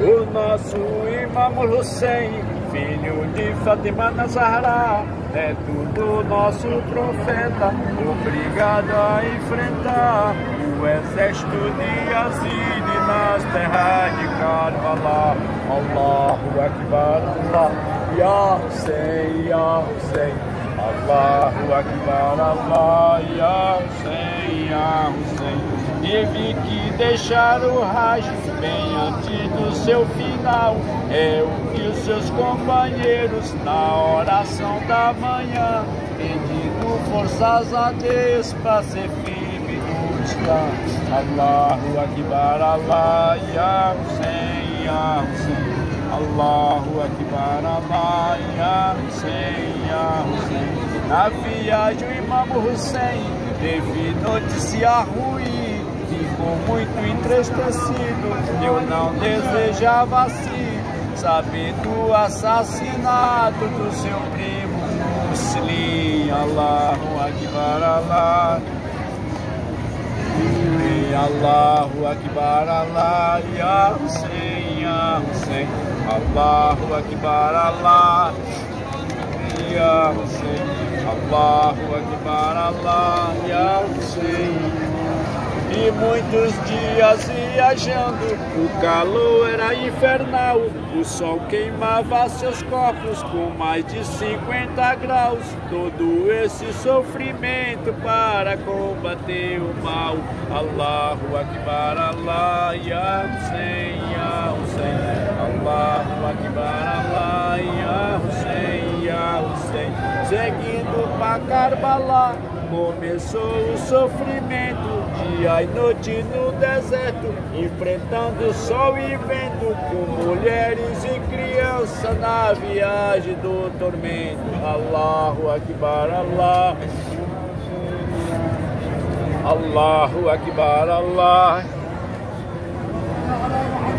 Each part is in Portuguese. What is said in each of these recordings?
O nosso Imam Hussein, filho de Fatima Nazará, neto do nosso profeta, obrigado a enfrentar o exército de Yazid nas terras de Karbala. Allahu Akbar, Allah, Ya Hussein, Ya Hussein. Allahu Akbar, Allah, Ya Hussein, Ya Hussein. Teve que deixar o Raj bem antes do seu final. O que os seus companheiros na oração da manhã pedindo forças a Deus para ser firme Allahu Akbar, Allah, Ya Hussein, Ya Hussein. Allahu Akbar, Allah, Ya Hussein, Ya Hussein. Na viagem o Imam Hussein teve notícia ruim ficou muito entristecido. Eu não desejava assim saber do assassinato do seu primo Muslim. Allahu Akbar, Allah. Allahu Akbar, Allah, Ya Hussein, Ya Hussein. Allahu Akbar, Allah, Ya Hussein. Allahu Akbar, Allah, Ya Hussein. E muitos dias viajando, o calor era infernal, o sol queimava seus corpos com mais de 50 graus. Todo esse sofrimento para combater o mal. Allahu Akbar, Allah, Ya Hussein, Ya Hussein. Allahu Akbar, Allah, Ya Hussein, Ya Hussein. Seguindo para Karbala, começou o sofrimento dia e noite no deserto, enfrentando sol e vento, com mulheres e crianças na viagem do tormento. Allahu Akbar, Allah. Allahu Akbar, Allah.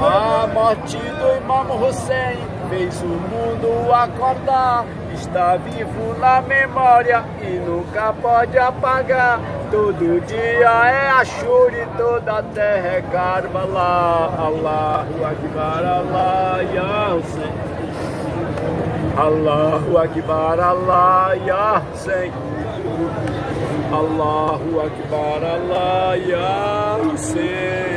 A morte do Imam Hussein fez o mundo acordar. Está vivo na memória e nunca pode apagar. Todo dia é Ashur toda a terra é Karbala. Allahu Akbar, Allah, Ya Hussein. Allahu Akbar, Allah, Ya Hussein. Allahu Akbar, Allah. Ya Hussein.